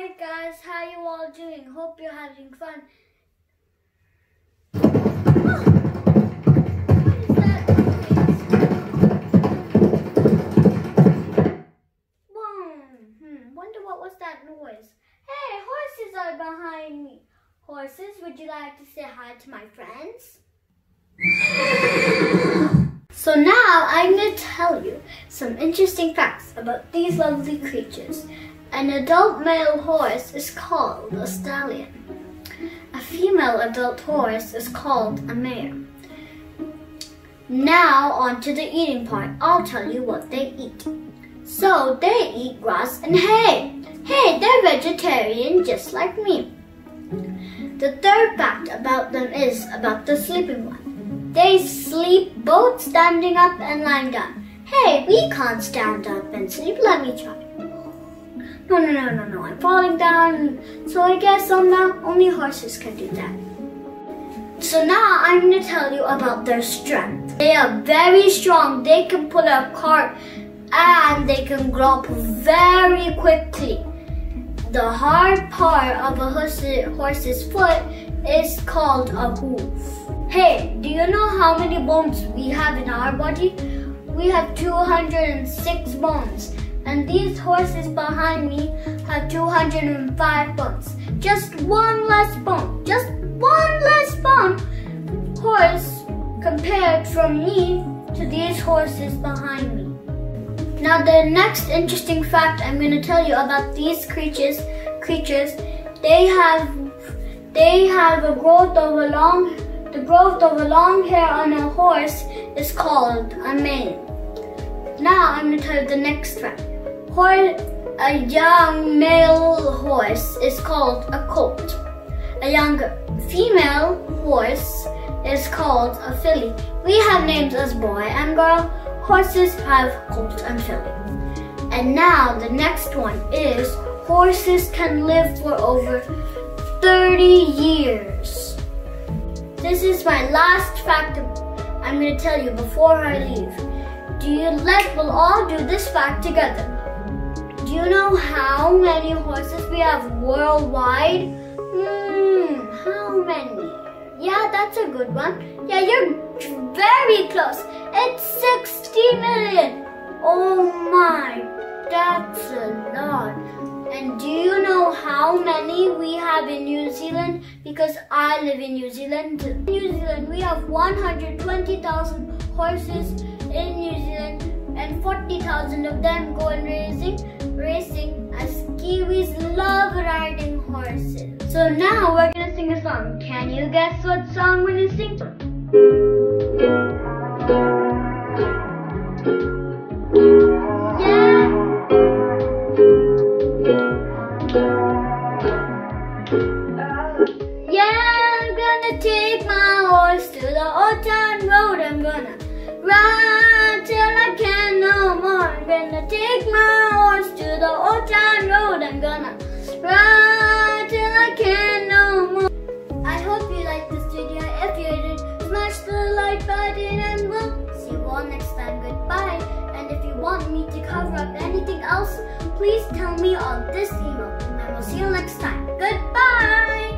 Hi guys, how you all doing? Hope you're having fun. Wonder what was that noise? Hey, horses are behind me. Horses, would you like to say hi to my friends? So now I'm going to tell you some interesting facts about these lovely creatures. An adult male horse is called a stallion. A female adult horse is called a mare. Now on to the eating part. I'll tell you what they eat. So they eat grass and hay. Hey, they're vegetarian just like me. The third fact about them is about the sleeping one. They sleep both standing up and lying down. Hey, we can't stand up and sleep. Let me try. No, no, no, no, no. I'm falling down. So I guess um, only horses can do that. So now I'm going to tell you about their strength. They are very strong. They can pull a cart and they can grow up very quickly. The hard part of a horse's foot is called a hoof. Hey, do you know how many bones we have in our body? We have 206 bones and these horses behind me have 205 bones. Just one less bone, just one less bone horse compared from me to these horses behind me. Now the next interesting fact I'm going to tell you about these creatures, creatures, they have they have a growth of a long the growth of a long hair on a horse is called a mane. Now I'm going to tell you the next fact. Horse, a young male horse is called a colt. A young female horse is called a filly. We have names as boy and girl. Horses have colt and filly. And now the next one is horses can live for over 30 years. This is my last fact I'm going to tell you before I leave. Do you let, we'll all do this fact together. Do you know how many horses we have worldwide? Hmm, how many? Yeah, that's a good one. Yeah, you're very close. It's 60 million. Oh my, that's a lot. And do you know how many we have in New Zealand? Because I live in New Zealand. In New Zealand, we have 120,000 horses in New Zealand and 40,000 of them go in racing racing as Kiwis love riding horses. So now we're gonna sing a song. Can you guess what song we're gonna sing? Yeah. Yeah, I'm gonna take my horse to the old town road. I'm gonna ride till I can no more. I'm gonna take my and we'll see you all next time. Goodbye. And if you want me to cover up anything else, please tell me on this email. And we'll see you next time. Goodbye.